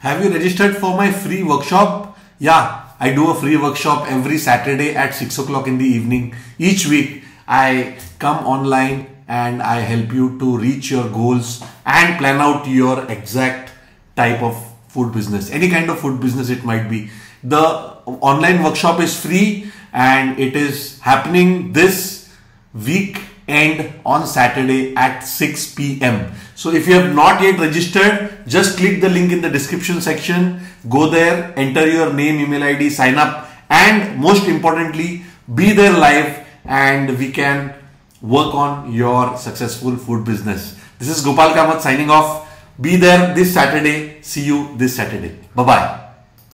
Have you registered for my free workshop? Yeah, I do a free workshop every Saturday at 6 o'clock in the evening. Each week, I come online and I help you to reach your goals and plan out your exact type of food business. Any kind of food business it might be. The online workshop is free and it is happening this week end on Saturday at 6 p.m. So if you have not yet registered, just click the link in the description section, go there, enter your name, email ID, sign up, and most importantly, be there live and we can work on your successful food business. This is Gopal Kamath signing off. Be there this Saturday. See you this Saturday. Bye bye.